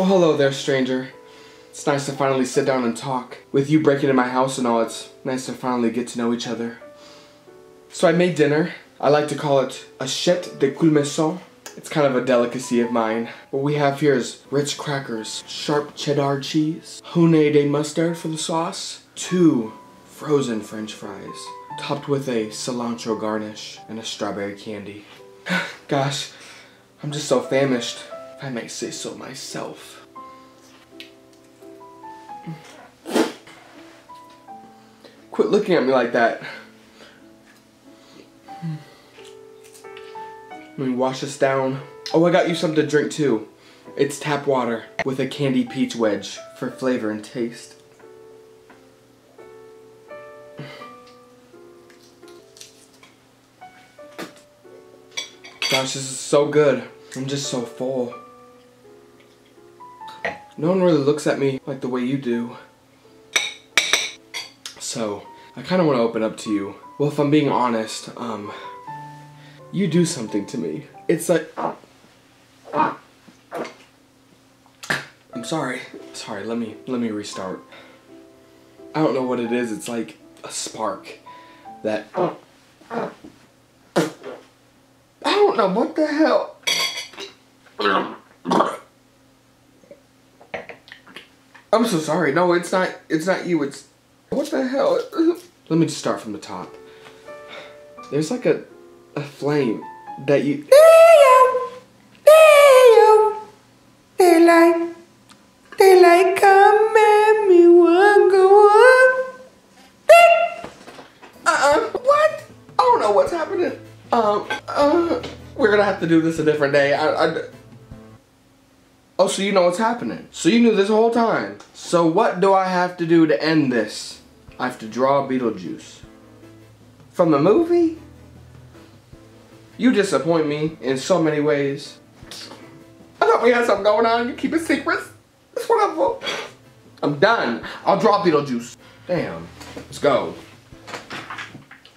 Well, hello there, stranger. It's nice to finally sit down and talk. With you breaking in my house and all, it's nice to finally get to know each other. So I made dinner. I like to call it achette de coulmeçon. It's kind of a delicacy of mine. What we have here is Ritz crackers, sharp cheddar cheese, honey de mustard for the sauce, two frozen french fries, topped with a cilantro garnish and a strawberry candy. Gosh, I'm just so famished, if I may say so myself. Quit looking at me like that. Let me wash this down. Oh, I got you something to drink too. It's tap water with a candy peach wedge for flavor and taste. Gosh, this is so good. I'm just so full. No one really looks at me like the way you do. So, I kind of want to open up to you. Well, if I'm being honest, um, you do something to me. It's like... I'm sorry. Sorry, let me, let me restart. I don't know what it is, it's like a spark that... I don't know, what the hell? I'm so sorry. No, it's not, it's not you, it's... What the hell? Let me just start from the top. There's like a, a flame that you... Daylight, daylight come and me one go up. Uh-uh. What? I don't know what's happening. Um, uh, we're gonna have to do this a different day. I, I, oh, so you know what's happening. So you knew this whole time. So what do I have to do to end this? I have to draw Beetlejuice. From the movie? You disappoint me in so many ways. I thought we had something going on. You keep it secret. It's whatever. I'm done. I'll draw Beetlejuice. Damn. Let's go.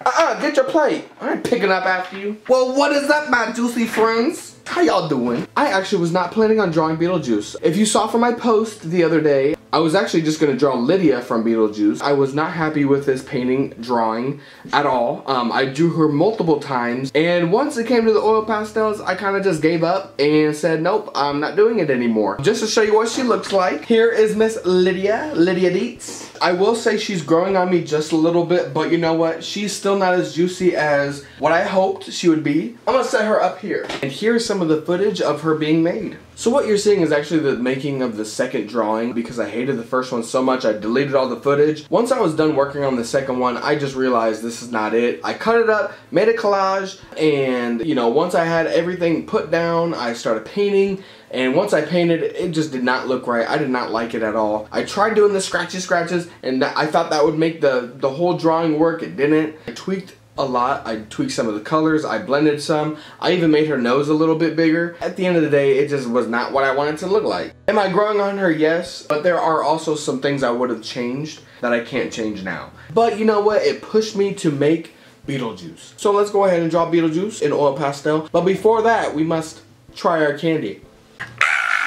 Uh-uh, get your plate. I ain't picking up after you. Well, what is up, my juicy friends? How y'all doing? I actually was not planning on drawing Beetlejuice. If you saw from my post the other day, I was actually just gonna draw Lydia from Beetlejuice. I was not happy with this painting drawing at all. Um, I drew her multiple times, and once it came to the oil pastels, I kind of just gave up and said, nope, I'm not doing it anymore. Just to show you what she looks like, here is Miss Lydia, Lydia Deetz. I will say she's growing on me just a little bit, but you know what? She's still not as juicy as what I hoped she would be. I'm gonna set her up here. And here's some of the footage of her being made. So what you're seeing is actually the making of the second drawing because I hated the first one so much I deleted all the footage. Once I was done working on the second one, I just realized this is not it. I cut it up, made a collage, and you know, once I had everything put down, I started painting and once I painted it, just did not look right. I did not like it at all. I tried doing the scratchy scratches and I thought that would make the, the whole drawing work. It didn't. I tweaked a lot. I tweaked some of the colors. I blended some. I even made her nose a little bit bigger. At the end of the day, it just was not what I wanted to look like. Am I growing on her? Yes. But there are also some things I would have changed that I can't change now. But you know what? It pushed me to make Beetlejuice. So let's go ahead and draw Beetlejuice in oil pastel. But before that, we must try our candy.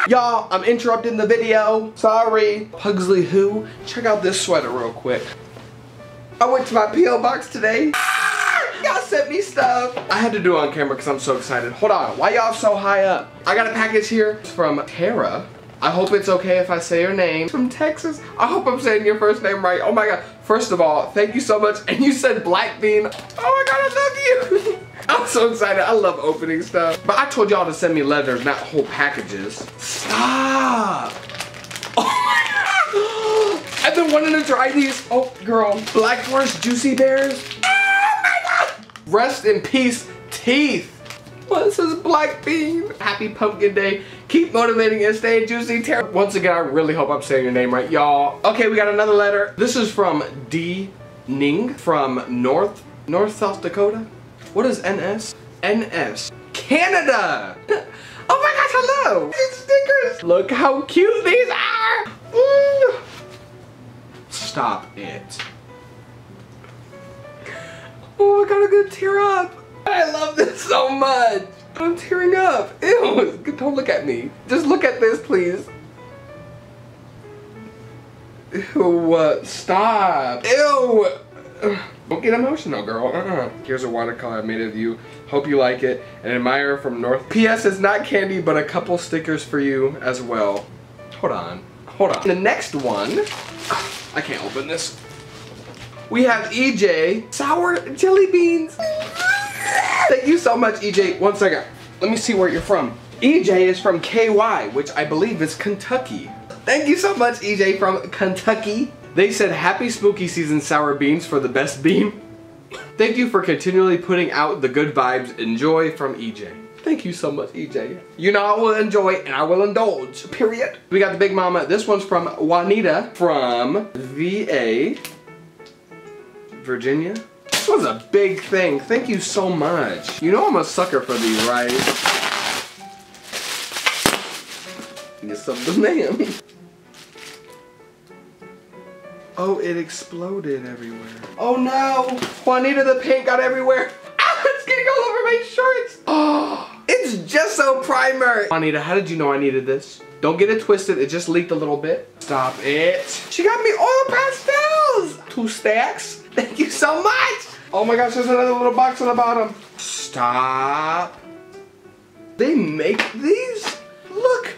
Y'all, I'm interrupting the video. Sorry. Pugsley who? Check out this sweater real quick. I went to my P.O. box today. Y'all sent me stuff. I had to do it on camera because I'm so excited. Hold on, why y'all so high up? I got a package here from Tara. I hope it's okay if I say your name. From Texas. I hope I'm saying your first name right. Oh my god. First of all, thank you so much. And you said Black Bean. Oh my god, I love you. I'm so excited. I love opening stuff. But I told y'all to send me letters, not whole packages. Stop. Oh my god. I've been wanting to try these. Oh, girl. Black Forest Juicy Bears. Rest in peace, teeth. What's this Black Bean. Happy Pumpkin Day. Keep motivating and stay juicy. Tara. Once again, I really hope I'm saying your name right, y'all. Okay, we got another letter. This is from D. Ning from North, North South Dakota. What is NS? NS. Canada! Oh my gosh, hello! It's stickers! Look how cute these are! Ooh. Stop it. Oh, I gotta go tear up. I love this so much. I'm tearing up. Ew, don't look at me. Just look at this, please. Ew, uh, stop. Ew. Don't get emotional, girl. Uh-uh. Here's a watercolor I made of you. Hope you like it. An admirer from North. P.S. It's not candy, but a couple stickers for you as well. Hold on. Hold on. The next one. I can't open this. We have EJ sour jelly beans. Thank you so much, EJ. One second. Let me see where you're from. EJ is from KY, which I believe is Kentucky. Thank you so much, EJ from Kentucky. They said happy spooky season sour beans for the best bean. Thank you for continually putting out the good vibes. Enjoy from EJ. Thank you so much, EJ. You know I will enjoy and I will indulge, period. We got the Big Mama. This one's from Juanita from VA, Virginia. This was a big thing. Thank you so much. You know I'm a sucker for these, right? Get some banana. Oh, it exploded everywhere. Oh no! Juanita, the paint got everywhere. Ah, it's getting all over my shorts. Oh, it's gesso primer. Juanita, how did you know I needed this? Don't get it twisted. It just leaked a little bit. Stop it. She got me oil pastels. Two stacks. Thank you so much. Oh my gosh, there's another little box on the bottom. Stop. They make these? Look.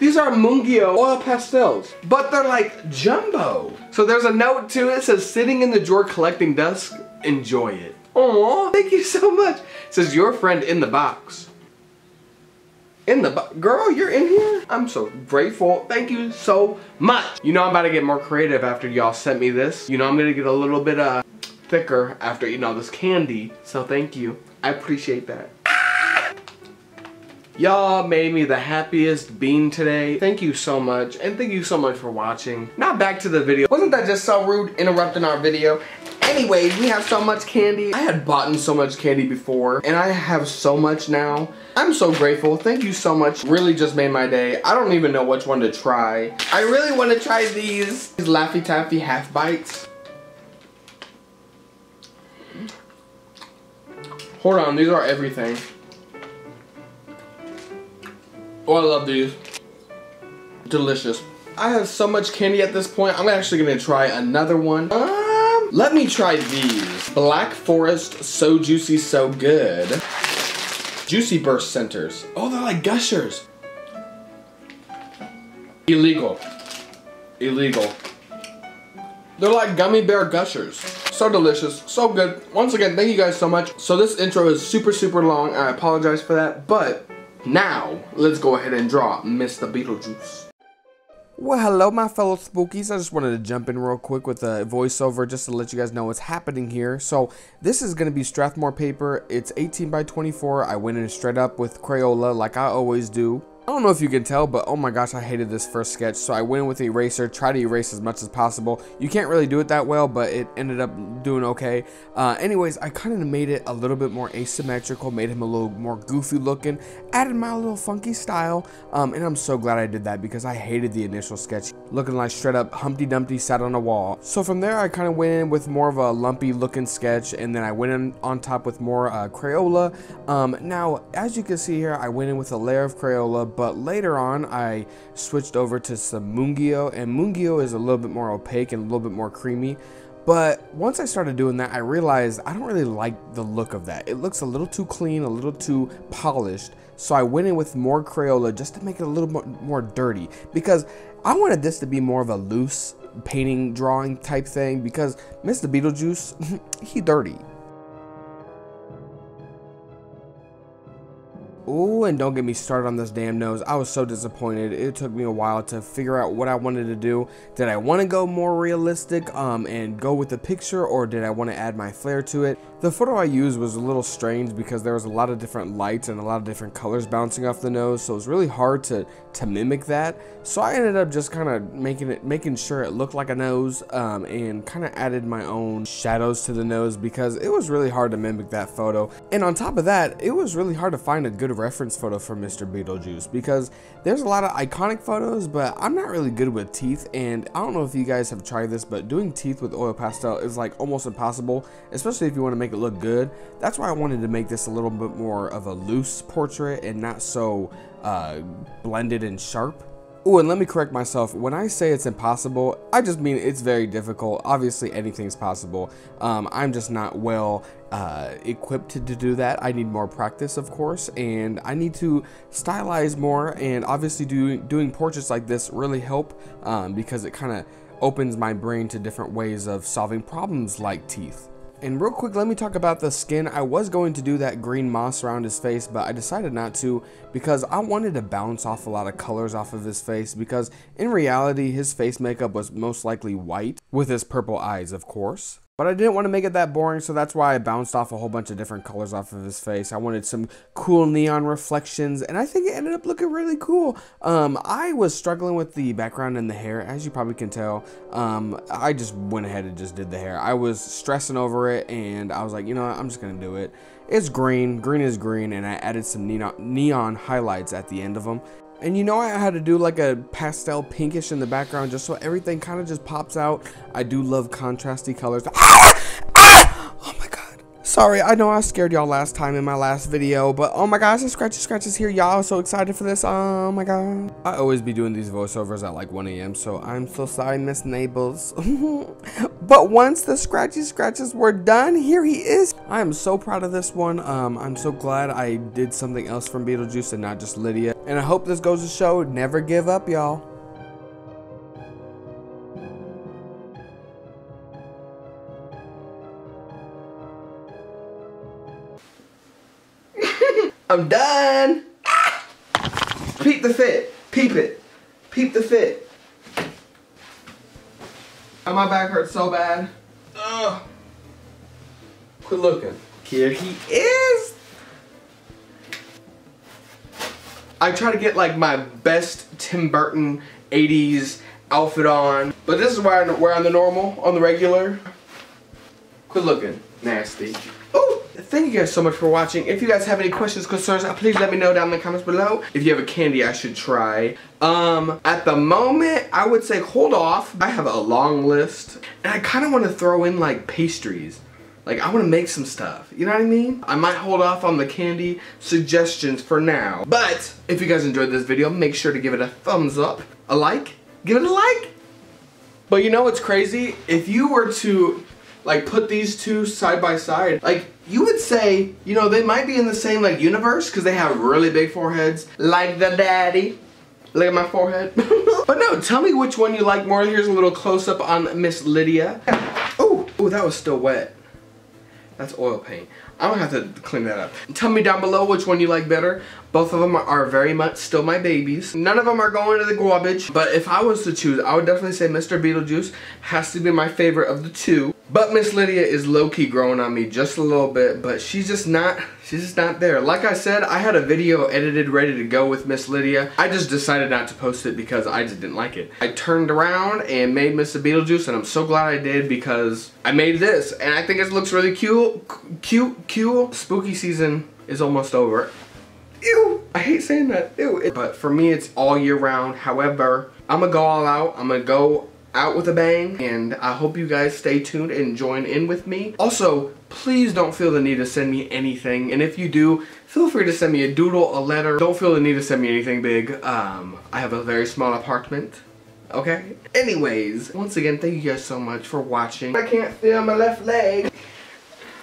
These are Mungyo oil pastels, but they're like jumbo. So there's a note to it, it says sitting in the drawer collecting dust, enjoy it. Aw, thank you so much. It says your friend in the box. In the girl, you're in here? I'm so grateful. Thank you so much. You know I'm about to get more creative after y'all sent me this. You know I'm gonna get a little bit uh, thicker after eating all this candy. So thank you. I appreciate that. Y'all made me the happiest bean today. Thank you so much, and thank you so much for watching. Now back to the video. Wasn't that just so rude interrupting our video? Anyway, we have so much candy. I had bought so much candy before, and I have so much now. I'm so grateful. Thank you so much. Really just made my day. I don't even know which one to try. I really want to try these, these Laffy Taffy half bites. Hold on, these are everything. Oh, I love these. Delicious. I have so much candy at this point. I'm actually gonna try another one. Um, let me try these. Black Forest, so juicy, so good. Juicy Burst Centers. Oh, they're like gushers. Illegal. Illegal. They're like gummy bear gushers. So delicious, so good. Once again, thank you guys so much. So this intro is super, super long. I apologize for that, but now, let's go ahead and draw Mr. Beetlejuice. Well, hello, my fellow spookies. I just wanted to jump in real quick with a voiceover just to let you guys know what's happening here. So, this is going to be Strathmore paper. It's 18 by 24. I went in straight up with Crayola like I always do. I don't know if you can tell, but oh my gosh, I hated this first sketch. So I went in with the eraser, tried to erase as much as possible. You can't really do it that well, but it ended up doing okay. Uh, anyways, I kind of made it a little bit more asymmetrical, made him a little more goofy looking, added my little funky style, um, and I'm so glad I did that because I hated the initial sketch, looking like straight up Humpty Dumpty sat on a wall. So from there, I kind of went in with more of a lumpy looking sketch, and then I went in on top with more uh, Crayola. Um, now, as you can see here, I went in with a layer of Crayola, but later on I switched over to some Mungyo and Mungyo is a little bit more opaque and a little bit more creamy. But once I started doing that I realized I don't really like the look of that. It looks a little too clean a little too polished. So I went in with more Crayola just to make it a little more, more dirty. Because I wanted this to be more of a loose painting drawing type thing because Mr. Beetlejuice he dirty Ooh, and don't get me started on this damn nose. I was so disappointed. It took me a while to figure out what I wanted to do. Did I want to go more realistic um, and go with the picture or did I want to add my flair to it? The photo I used was a little strange because there was a lot of different lights and a lot of different colors bouncing off the nose, so it was really hard to, to mimic that. So I ended up just kind of making it, making sure it looked like a nose um, and kind of added my own shadows to the nose because it was really hard to mimic that photo. And on top of that, it was really hard to find a good reference photo for Mr. Beetlejuice because there's a lot of iconic photos, but I'm not really good with teeth. And I don't know if you guys have tried this, but doing teeth with oil pastel is like almost impossible, especially if you want to make it look good. That's why I wanted to make this a little bit more of a loose portrait and not so uh, blended and sharp. Ooh, and let me correct myself. When I say it's impossible, I just mean it's very difficult. Obviously, anything's possible. Um, I'm just not well uh, equipped to, to do that. I need more practice, of course, and I need to stylize more. And obviously, doing doing portraits like this really help um, because it kind of opens my brain to different ways of solving problems like teeth. And real quick, let me talk about the skin. I was going to do that green moss around his face, but I decided not to because I wanted to bounce off a lot of colors off of his face because in reality, his face makeup was most likely white with his purple eyes, of course. But I didn't want to make it that boring, so that's why I bounced off a whole bunch of different colors off of his face. I wanted some cool neon reflections, and I think it ended up looking really cool. Um, I was struggling with the background and the hair, as you probably can tell. Um, I just went ahead and just did the hair. I was stressing over it, and I was like, you know what, I'm just going to do it. It's green, green is green, and I added some neon, neon highlights at the end of them. And you know I had to do like a pastel pinkish in the background just so everything kind of just pops out. I do love contrasty colors. Ah! Sorry, I know I scared y'all last time in my last video, but oh my gosh, the Scratchy Scratches here. Y'all so excited for this. Oh my god. I always be doing these voiceovers at like 1 a.m., so I'm so sorry, Miss Neighbors. but once the Scratchy Scratches were done, here he is. I am so proud of this one. Um, I'm so glad I did something else from Beetlejuice and not just Lydia. And I hope this goes to show, never give up, y'all. I'm done. Peep the fit. Peep it. Peep the fit. Oh, my back hurts so bad. Ugh. Quit looking. Here he is. I try to get like my best Tim Burton 80s outfit on, but this is where I'm, where I'm the normal, on the regular. Quit looking. Nasty. Thank you guys so much for watching. If you guys have any questions, concerns, please let me know down in the comments below. If you have a candy I should try. Um, at the moment, I would say hold off. I have a long list. And I kind of want to throw in like pastries. Like, I want to make some stuff. You know what I mean? I might hold off on the candy suggestions for now. But, if you guys enjoyed this video, make sure to give it a thumbs up. A like? Give it a like! But you know what's crazy? If you were to like put these two side by side, like you would say, you know, they might be in the same like universe because they have really big foreheads, like the daddy. Look at my forehead. but no, tell me which one you like more. Here's a little close up on Miss Lydia. Oh, oh, that was still wet. That's oil paint. I'm gonna have to clean that up. Tell me down below which one you like better. Both of them are very much still my babies. None of them are going to the garbage. But if I was to choose, I would definitely say Mr. Beetlejuice has to be my favorite of the two. But Miss Lydia is low-key growing on me just a little bit, but she's just not, she's just not there. Like I said, I had a video edited, ready to go with Miss Lydia. I just decided not to post it because I just didn't like it. I turned around and made Mr. Beetlejuice, and I'm so glad I did because I made this, and I think it looks really cute, cute, cute. Spooky season is almost over. Ew, I hate saying that, ew. But for me, it's all year round. However, I'm gonna go all out. I'm gonna go out with a bang and I hope you guys stay tuned and join in with me. Also, please don't feel the need to send me anything and if you do, feel free to send me a doodle, a letter. Don't feel the need to send me anything big. Um, I have a very small apartment. Okay? Anyways, once again, thank you guys so much for watching. I can't feel my left leg.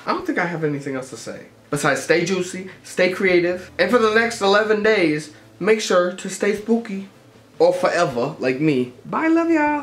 I don't think I have anything else to say. Besides, stay juicy, stay creative, and for the next 11 days, make sure to stay spooky or forever like me. Bye, love y'all.